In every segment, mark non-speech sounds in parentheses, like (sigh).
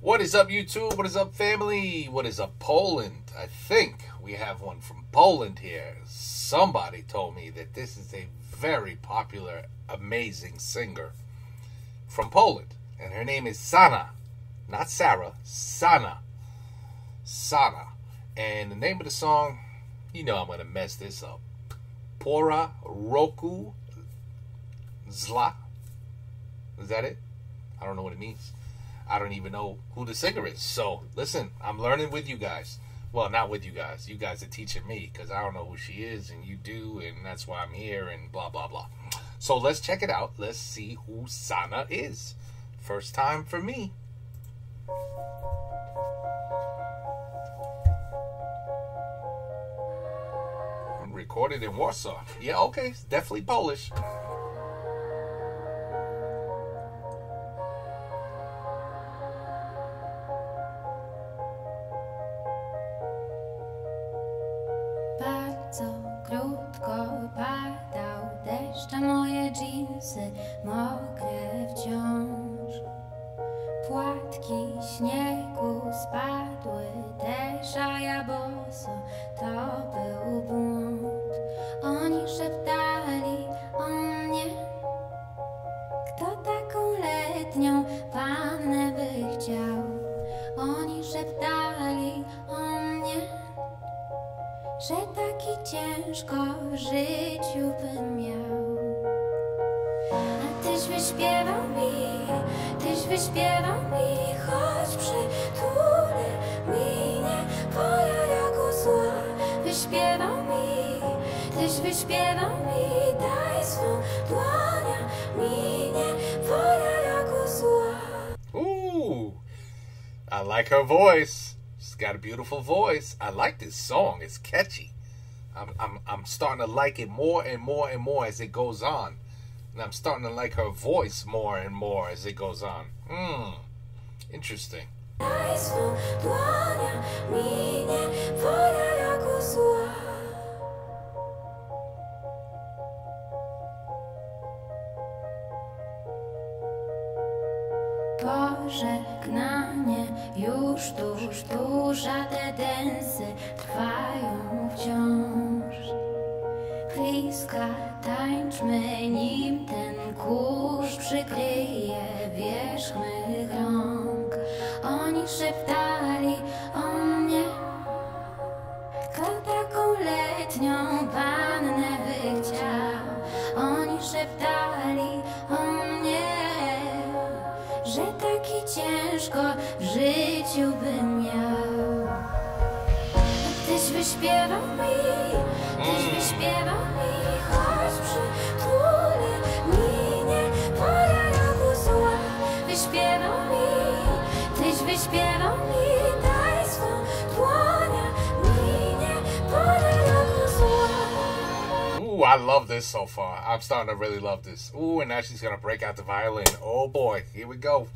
What is up, YouTube? What is up, family? What is up, Poland? I think we have one from Poland here. Somebody told me that this is a very popular, amazing singer from Poland, and her name is Sanah. Not Sarah, Sanah. Sanah. And the name of the song, you know I'm going to mess this up. Pora Roku Zla. Is that it? I don't know what it means. I don't even know who the singer is. So listen, I'm learning with you guys. Well, not with you guys. You guys are teaching me because I don't know who she is and you do, and that's why I'm here and blah blah blah. So let's check it out. Let's see who Sanah is. First time for me. Recorded in Warsaw. Yeah, okay, it's definitely Polish. Bardzo krótko padał deszcz, a moje dżinsy mokre wciąż. Płatki śniegu spadły też, a ja boso, to był błąd. Oni szeptali o mnie, kto taką letnią pannę by chciał. Oni szeptali że taki ciężko w życiu bym miał. A tyś wyśpiewał mi, tyś wyśpiewał mi, choć przytulę minie twoja jako zła. Wyśpiewał mi, tyś wyśpiewał mi, daj swą dłonia minie twoja jako zła. Ooh, I like her voice. Got a beautiful voice. I like this song. It's catchy. I'm, I'm, I'm starting to like it more and more and more as it goes on. And I'm starting to like her voice more and more as it goes on. Hmm, interesting. Pożegnanie już tuż, tuż, a te densy trwają wciąż. Bliska tańczmy, nim ten kurz przykryje wierzch mych rąk. Oni szeptali o mnie, kto taką letnią pannę by chciał. Oni szeptali wyśpiewał mi, mm. tyś wyśpiewał mi, choć przytulę minie twoja roku zła. Wyśpiewał mi, tyś wyśpiewał mi, daj swą dłonia minie twoja roku zła. Ooh, I love this so far. I'm starting to really love this. Ooh, and now she's gonna break out the violin. Oh boy, here we go.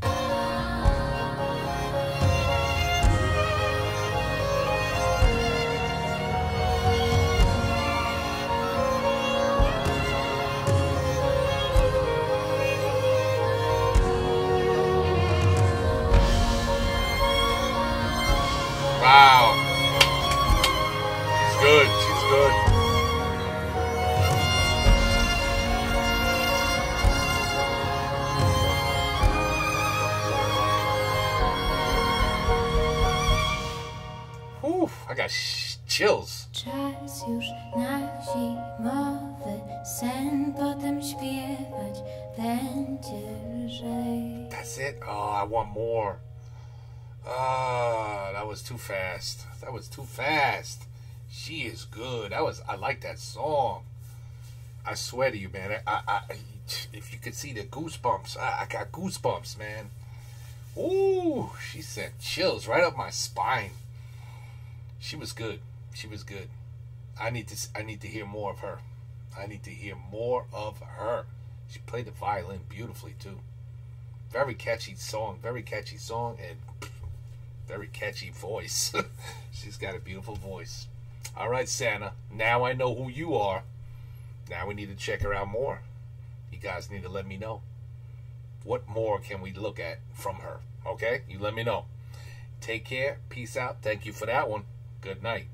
I got sh- chills. Czas już na zimowy sen, potem śpiewać będzie lżej. That's it? Oh, I want more. Oh, that was too fast. That was too fast. She is good. That was I like that song. I swear to you, man. I, I, I if you could see the goosebumps, I, I got goosebumps, man. Ooh, she sent chills right up my spine. She was good. She was good. I need to I need to hear more of her. I need to hear more of her. She played the violin beautifully too. Very catchy song, very catchy song, and very catchy voice. (laughs) She's got a beautiful voice. All right, Sanah. Now I know who you are. Now we need to check her out more. You guys need to let me know. What more can we look at from her? Okay? You let me know. Take care. Peace out. Thank you for that one. Good night.